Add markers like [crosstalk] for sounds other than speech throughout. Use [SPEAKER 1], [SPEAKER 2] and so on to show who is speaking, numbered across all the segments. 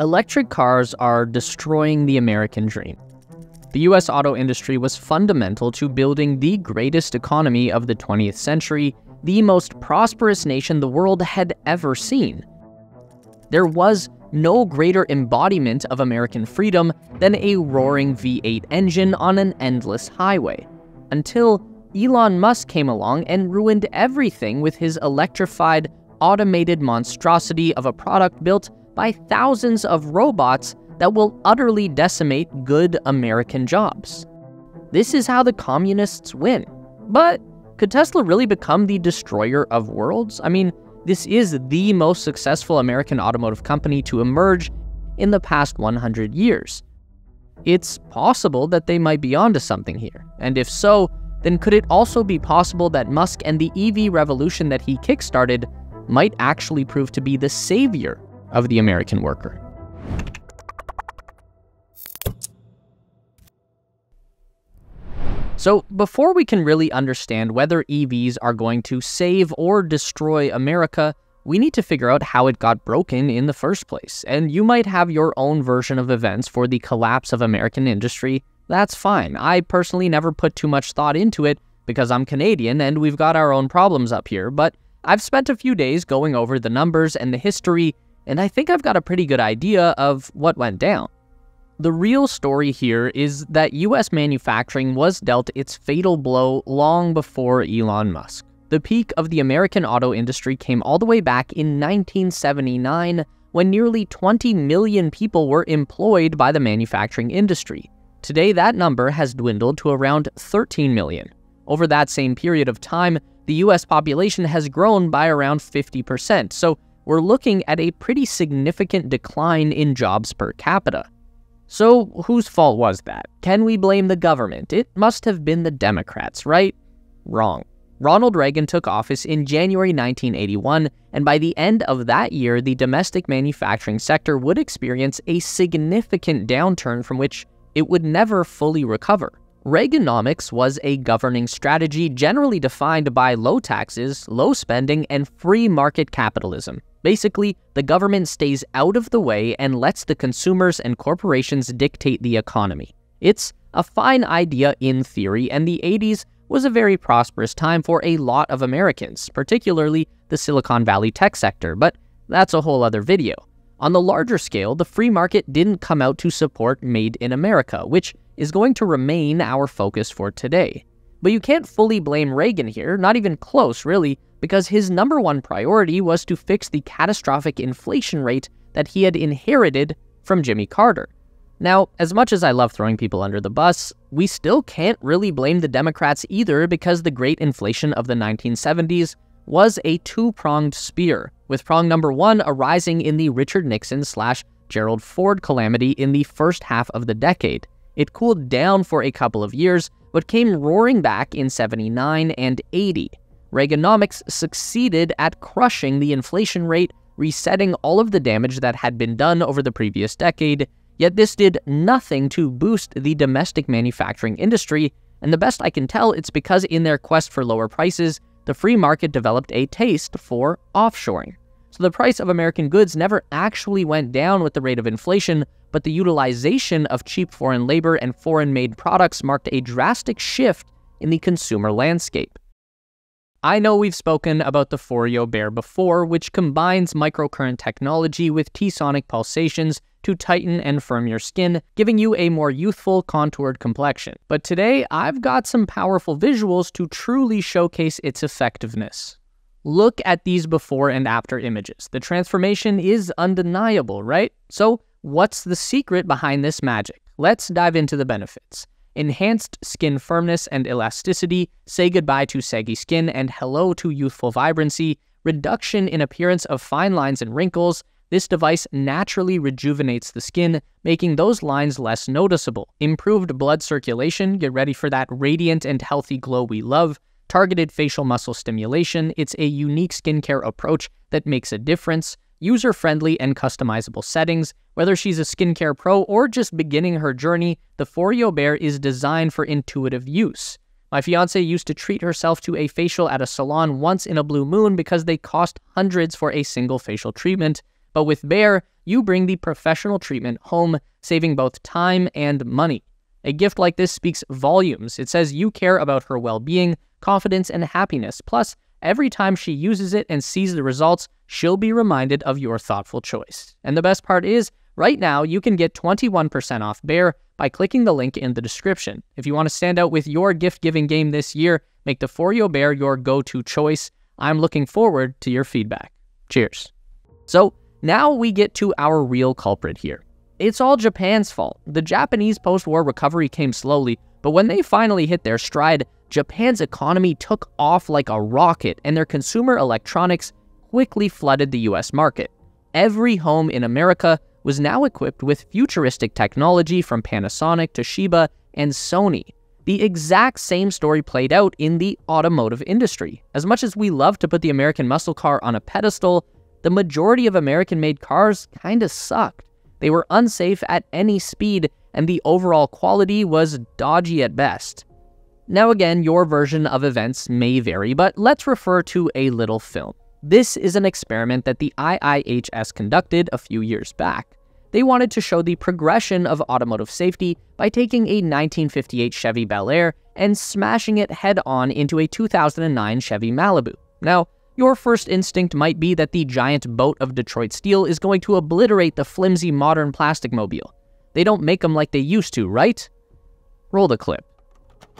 [SPEAKER 1] Electric cars are destroying the American dream. The US auto industry was fundamental to building the greatest economy of the 20th century, the most prosperous nation the world had ever seen. There was no greater embodiment of American freedom than a roaring V8 engine on an endless highway. Until Elon Musk came along and ruined everything with his electrified, automated monstrosity of a product built by thousands of robots that will utterly decimate good American jobs. This is how the communists win. But could Tesla really become the destroyer of worlds? I mean, this is the most successful American automotive company to emerge in the past 100 years. It's possible that they might be onto something here, and if so, then could it also be possible that Musk and the EV revolution that he kickstarted might actually prove to be the savior of the American worker. So, before we can really understand whether EVs are going to save or destroy America, we need to figure out how it got broken in the first place. And you might have your own version of events for the collapse of American industry. That's fine. I personally never put too much thought into it because I'm Canadian and we've got our own problems up here, but I've spent a few days going over the numbers and the history and I think I've got a pretty good idea of what went down. The real story here is that US manufacturing was dealt its fatal blow long before Elon Musk. The peak of the American auto industry came all the way back in 1979 when nearly 20 million people were employed by the manufacturing industry. Today, that number has dwindled to around 13 million. Over that same period of time, the US population has grown by around 50%, so we're looking at a pretty significant decline in jobs per capita. So, whose fault was that? Can we blame the government? It must have been the Democrats, right? Wrong. Ronald Reagan took office in January 1981, and by the end of that year, the domestic manufacturing sector would experience a significant downturn from which it would never fully recover. Reaganomics was a governing strategy generally defined by low taxes, low spending, and free market capitalism. Basically, the government stays out of the way and lets the consumers and corporations dictate the economy. It's a fine idea in theory, and the 80s was a very prosperous time for a lot of Americans, particularly the Silicon Valley tech sector, but that's a whole other video. On the larger scale, the free market didn't come out to support Made in America, which is going to remain our focus for today. But you can't fully blame Reagan here, not even close, really, because his number one priority was to fix the catastrophic inflation rate that he had inherited from Jimmy Carter. Now, as much as I love throwing people under the bus, we still can't really blame the Democrats either because the great inflation of the 1970s was a two pronged spear, with prong number one arising in the Richard Nixon slash Gerald Ford calamity in the first half of the decade. It cooled down for a couple of years, but came roaring back in 79 and 80. Reaganomics succeeded at crushing the inflation rate, resetting all of the damage that had been done over the previous decade, yet this did nothing to boost the domestic manufacturing industry, and the best I can tell, it's because in their quest for lower prices, the free market developed a taste for offshoring. So the price of American goods never actually went down with the rate of inflation, but the utilization of cheap foreign labor and foreign made products marked a drastic shift in the consumer landscape. I know we've spoken about the Foreo Bear before, which combines microcurrent technology with T-sonic pulsations to tighten and firm your skin, giving you a more youthful, contoured complexion. But today, I've got some powerful visuals to truly showcase its effectiveness. Look at these before and after images. The transformation is undeniable, right? So, what's the secret behind this magic? Let's dive into the benefits enhanced skin firmness and elasticity, say goodbye to saggy skin and hello to youthful vibrancy, reduction in appearance of fine lines and wrinkles. This device naturally rejuvenates the skin, making those lines less noticeable. Improved blood circulation, get ready for that radiant and healthy glow we love. Targeted facial muscle stimulation, it's a unique skincare approach that makes a difference user-friendly and customizable settings. Whether she's a skincare pro or just beginning her journey, the Foreo Bear is designed for intuitive use. My fiance used to treat herself to a facial at a salon once in a blue moon because they cost hundreds for a single facial treatment, But with Bear, you bring the professional treatment home, saving both time and money. A gift like this speaks volumes. It says you care about her well being, confidence, and happiness. Plus, every time she uses it and sees the results, she'll be reminded of your thoughtful choice. And the best part is, right now, you can get 21% off Bear by clicking the link in the description. If you want to stand out with your gift giving game this year, make the Foreo Bear your go to choice. I'm looking forward to your feedback. Cheers. So, now we get to our real culprit here. It's all Japan's fault. The Japanese post war recovery came slowly, but when they finally hit their stride, Japan's economy took off like a rocket and their consumer electronics quickly flooded the US market. Every home in America was now equipped with futuristic technology from Panasonic, Toshiba, and Sony. The exact same story played out in the automotive industry. As much as we love to put the American muscle car on a pedestal, the majority of American made cars kinda sucked. They were unsafe at any speed, and the overall quality was dodgy at best. Now, again, your version of events may vary, but let's refer to a little film. This is an experiment that the IIHS conducted a few years back. They wanted to show the progression of automotive safety by taking a 1958 Chevy Bel Air and smashing it head on into a 2009 Chevy Malibu. Now, your first instinct might be that the giant boat of Detroit steel is going to obliterate the flimsy modern plastic mobile. They don't make them like they used to, right? Roll the clip.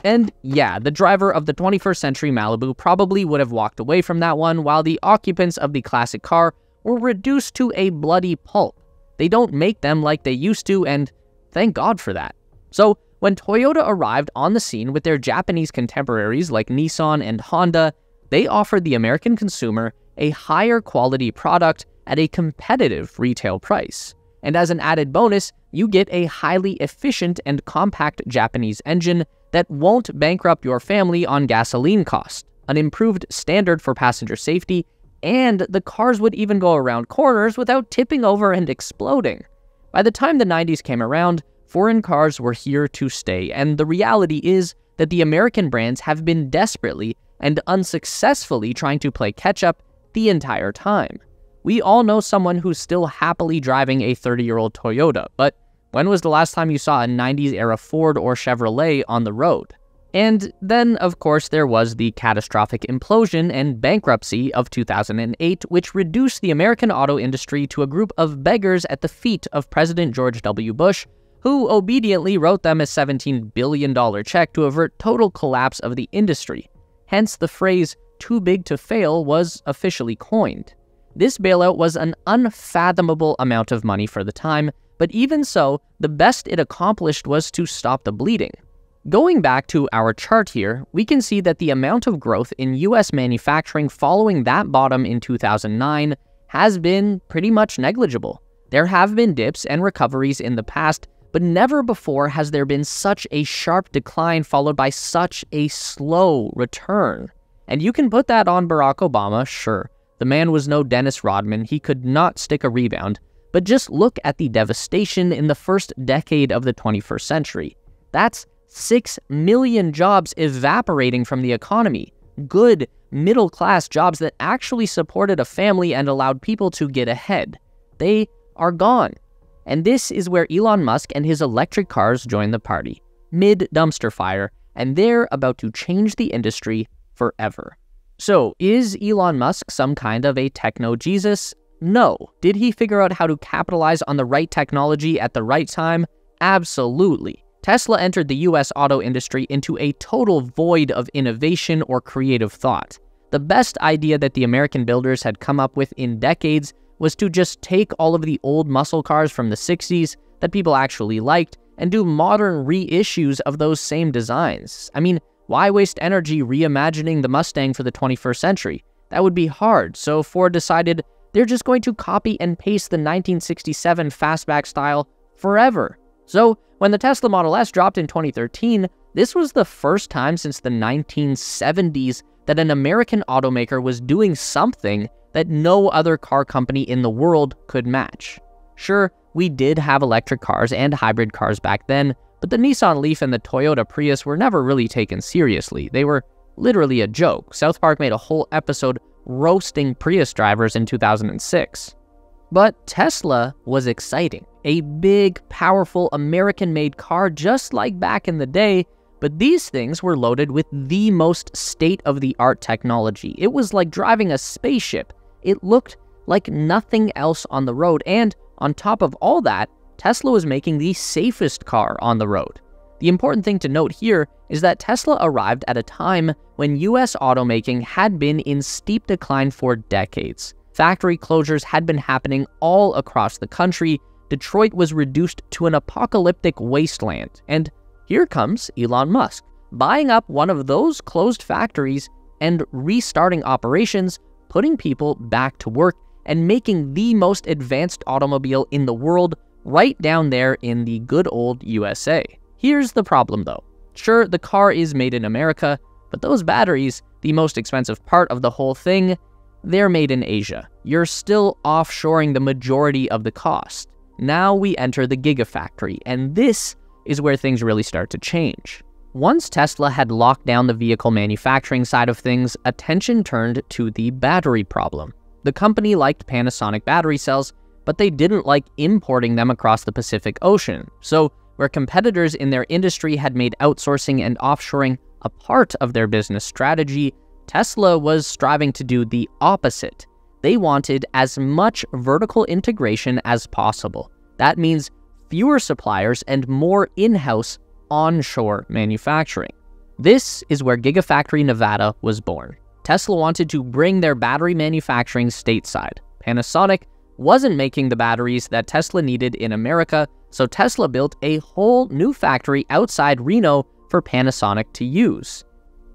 [SPEAKER 1] And yeah, the driver of the 21st century Malibu probably would have walked away from that one, while the occupants of the classic car were reduced to a bloody pulp. They don't make them like they used to, and thank God for that. So, when Toyota arrived on the scene with their Japanese contemporaries like Nissan and Honda, they offered the American consumer a higher quality product at a competitive retail price. And as an added bonus, you get a highly efficient and compact Japanese engine that won't bankrupt your family on gasoline cost, an improved standard for passenger safety, and the cars would even go around corners without tipping over and exploding. By the time the 90s came around, foreign cars were here to stay, and the reality is that the American brands have been desperately and unsuccessfully trying to play catch up the entire time. We all know someone who's still happily driving a 30 year old Toyota, but when was the last time you saw a 90s era Ford or Chevrolet on the road? And then, of course, there was the catastrophic implosion and bankruptcy of 2008, which reduced the American auto industry to a group of beggars at the feet of President George W. Bush, who obediently wrote them a $17 billion check to avert total collapse of the industry. Hence, the phrase too big to fail was officially coined. This bailout was an unfathomable amount of money for the time, but even so, the best it accomplished was to stop the bleeding. Going back to our chart here, we can see that the amount of growth in US manufacturing following that bottom in 2009 has been pretty much negligible. There have been dips and recoveries in the past, but never before has there been such a sharp decline followed by such a slow return. And you can put that on Barack Obama, sure. The man was no Dennis Rodman, he could not stick a rebound, but just look at the devastation in the first decade of the 21st century. That's 6 million jobs evaporating from the economy. Good, middle class jobs that actually supported a family and allowed people to get ahead. They are gone. And this is where Elon Musk and his electric cars join the party, mid dumpster fire, and they're about to change the industry forever. So, is Elon Musk some kind of a techno Jesus? No. Did he figure out how to capitalize on the right technology at the right time? Absolutely. Tesla entered the US auto industry into a total void of innovation or creative thought. The best idea that the American builders had come up with in decades was to just take all of the old muscle cars from the 60s that people actually liked and do modern reissues of those same designs. I mean, why waste energy reimagining the Mustang for the 21st century? That would be hard, so Ford decided they're just going to copy and paste the 1967 fastback style forever. So, when the Tesla Model S dropped in 2013, this was the first time since the 1970s that an American automaker was doing something that no other car company in the world could match. Sure, we did have electric cars and hybrid cars back then, but the Nissan Leaf and the Toyota Prius were never really taken seriously. They were literally a joke. South Park made a whole episode roasting Prius drivers in 2006. But Tesla was exciting. A big, powerful American made car just like back in the day, but these things were loaded with the most state of the art technology. It was like driving a spaceship. It looked like nothing else on the road, and on top of all that, Tesla was making the safest car on the road. The important thing to note here is that Tesla arrived at a time when US automaking had been in steep decline for decades. Factory closures had been happening all across the country. Detroit was reduced to an apocalyptic wasteland. And here comes Elon Musk, buying up one of those closed factories and restarting operations, putting people back to work, and making the most advanced automobile in the world right down there in the good old USA. Here's the problem though. Sure, the car is made in America, but those batteries, the most expensive part of the whole thing, they're made in Asia. You're still offshoring the majority of the cost. Now we enter the Gigafactory, and this is where things really start to change. Once Tesla had locked down the vehicle manufacturing side of things, attention turned to the battery problem. The company liked Panasonic battery cells, but they didn't like importing them across the Pacific Ocean. So where competitors in their industry had made outsourcing and offshoring a part of their business strategy, Tesla was striving to do the opposite. They wanted as much vertical integration as possible. That means fewer suppliers and more in house onshore manufacturing. This is where Gigafactory Nevada was born. Tesla wanted to bring their battery manufacturing stateside. Panasonic wasn't making the batteries that Tesla needed in America, so Tesla built a whole new factory outside Reno for Panasonic to use.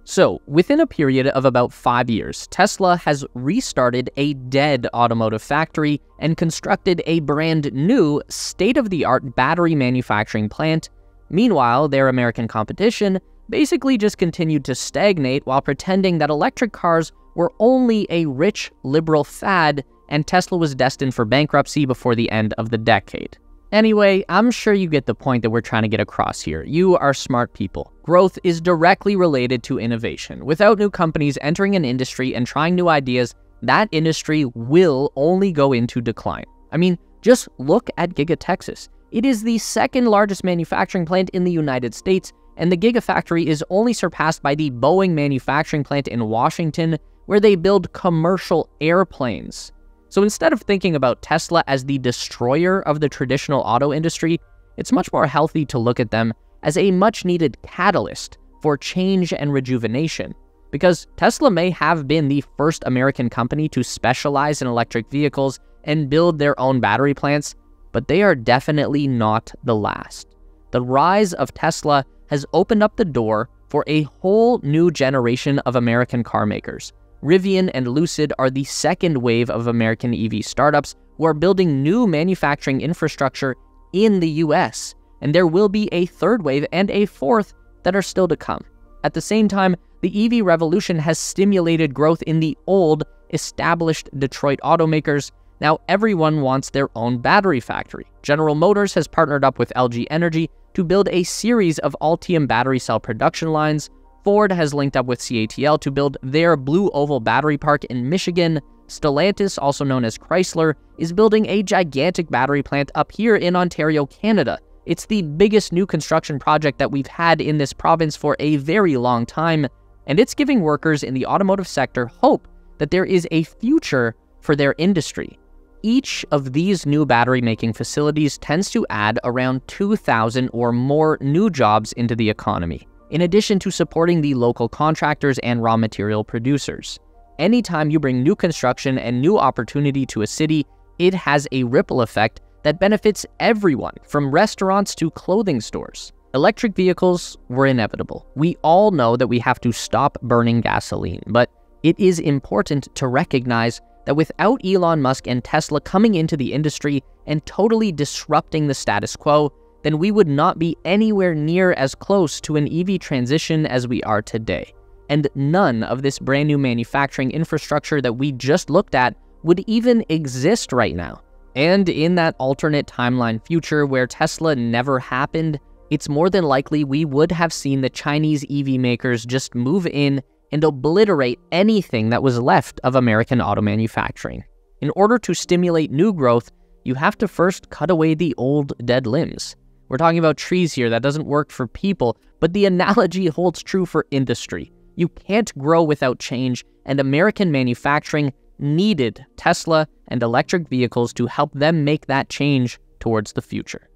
[SPEAKER 1] So, within a period of about five years, Tesla has restarted a dead automotive factory and constructed a brand new, state of the art battery manufacturing plant. Meanwhile, their American competition basically just continued to stagnate while pretending that electric cars were only a rich liberal fad and Tesla was destined for bankruptcy before the end of the decade. Anyway, I'm sure you get the point that we're trying to get across here. You are smart people. Growth is directly related to innovation. Without new companies entering an industry and trying new ideas, that industry will only go into decline. I mean, just look at Giga Texas. It is the second largest manufacturing plant in the United States, and the Gigafactory is only surpassed by the Boeing manufacturing plant in Washington, where they build commercial airplanes. So instead of thinking about Tesla as the destroyer of the traditional auto industry, it's much more healthy to look at them as a much needed catalyst for change and rejuvenation. Because Tesla may have been the first American company to specialize in electric vehicles and build their own battery plants, but they are definitely not the last. The rise of Tesla has opened up the door for a whole new generation of American car makers Rivian and Lucid are the second wave of American EV startups who are building new manufacturing infrastructure in the US, and there will be a third wave and a fourth that are still to come. At the same time, the EV revolution has stimulated growth in the old, established Detroit automakers. Now everyone wants their own battery factory. General Motors has partnered up with LG Energy to build a series of Ultium battery cell production lines. Ford has linked up with CATL to build their Blue Oval battery park in Michigan. Stellantis, also known as Chrysler, is building a gigantic battery plant up here in Ontario, Canada. It's the biggest new construction project that we've had in this province for a very long time, and it's giving workers in the automotive sector hope that there is a future for their industry. Each of these new battery making facilities tends to add around 2,000 or more new jobs into the economy in addition to supporting the local contractors and raw material producers. Anytime you bring new construction and new opportunity to a city, it has a ripple effect that benefits everyone, from restaurants to clothing stores. Electric vehicles were inevitable. We all know that we have to stop burning gasoline, but it is important to recognize that without Elon Musk and Tesla coming into the industry and totally disrupting the status quo, then we would not be anywhere near as close to an EV transition as we are today. And none of this brand new manufacturing infrastructure that we just looked at would even exist right now. And in that alternate timeline future where Tesla never happened, it's more than likely we would have seen the Chinese EV makers just move in and obliterate anything that was left of American auto manufacturing. In order to stimulate new growth, you have to first cut away the old dead limbs. We're talking about trees here. That doesn't work for people, but the [laughs] analogy holds true for industry. You can't grow without change, and American manufacturing needed Tesla and electric vehicles to help them make that change towards the future.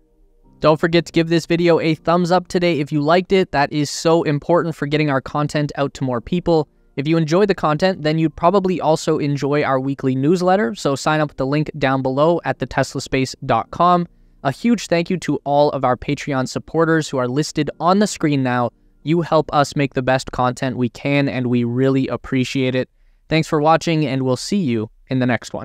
[SPEAKER 1] Don't forget to give this video a thumbs up today if you liked it. That is so important for getting our content out to more people. If you enjoy the content, then you'd probably also enjoy our weekly newsletter, so sign up with the link down below at theteslaspace.com. A huge thank you to all of our Patreon supporters who are listed on the screen now. You help us make the best content we can, and we really appreciate it. Thanks for watching, and we'll see you in the next one.